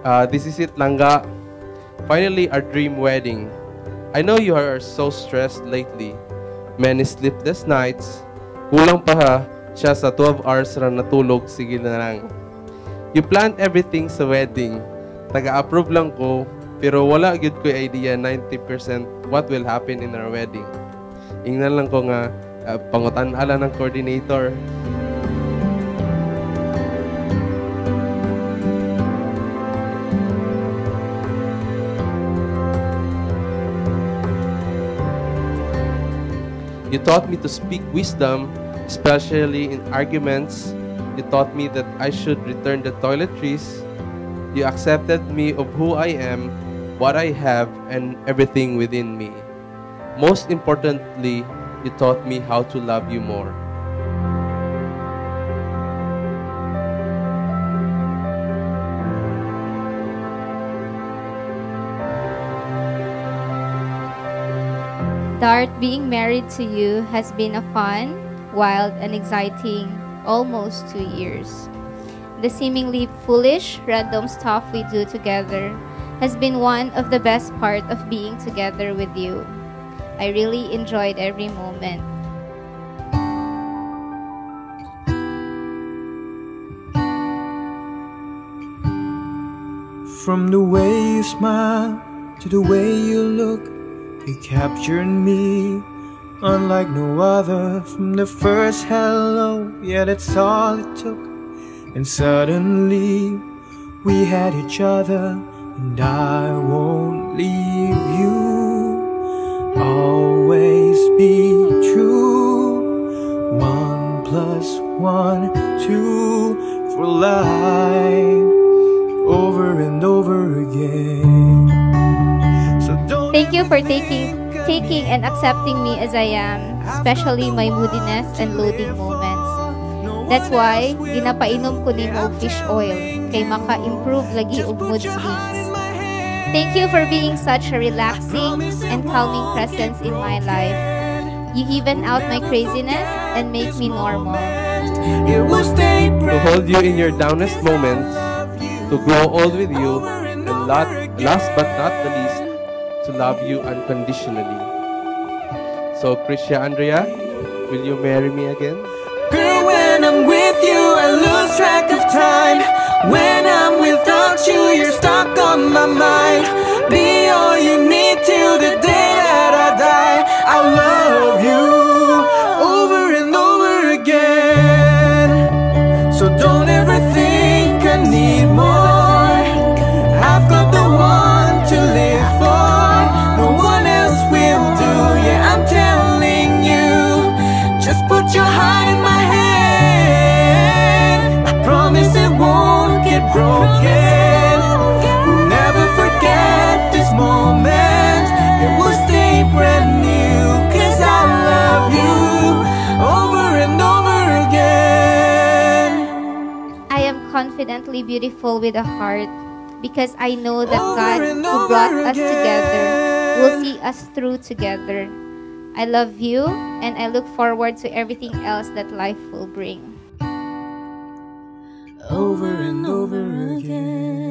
Uh, this is it, Langga. Finally, our dream wedding. I know you are so stressed lately. Many sleepless nights. Kulang pa ha, siya sa 12 hours na natulog, sige na lang. You planned everything sa wedding. Taga-approve lang ko, pero wala good ko idea 90% what will happen in our wedding. Ingnan lang ko nga, uh, pangutan ala ng coordinator. You taught me to speak wisdom, especially in arguments. You taught me that I should return the toiletries. You accepted me of who I am, what I have, and everything within me. Most importantly, you taught me how to love you more. Dart, being married to you has been a fun, wild, and exciting almost two years. The seemingly foolish, random stuff we do together has been one of the best part of being together with you. I really enjoyed every moment. From the way you smile to the way you look, you captured me unlike no other. From the first hello, yeah, that's all it took. And suddenly we had each other, and I won't leave you. Always be true. One plus one, two for life, you for taking taking and accepting me as I am, especially my moodiness and loading moments. That's why ginapainom ko nimo og fish oil kay maka-improve lagi og mood swings. Thank you for being such a relaxing and calming presence in my life. You even out my craziness and make me normal. To hold you in your downest moments, to grow old with you, and last but not the least, to love you unconditionally. So, Kriszhia Andrea, will you marry me again? Girl, when I'm with you, I lose track of time. When I'm without you, you're stuck on my mind. Be all you need till the day that I die. I love you over and over again. So don't broken. We'll never forget this moment. It will stay brand new. Cause I love you over and over again. I am confidently beautiful with a heart because I know that God who brought us together will see us through together. I love you and I look forward to everything else that life will bring over and over again.